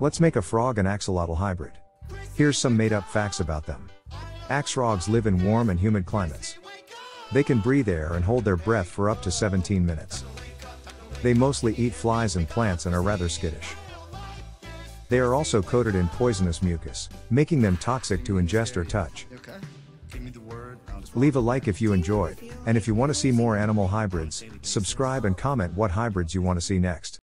Let's make a frog and axolotl hybrid. Here's some made up facts about them. Axfrogs live in warm and humid climates. They can breathe air and hold their breath for up to 17 minutes. They mostly eat flies and plants and are rather skittish. They are also coated in poisonous mucus, making them toxic to ingest or touch. Leave a like if you enjoyed, and if you want to see more animal hybrids, subscribe and comment what hybrids you want to see next.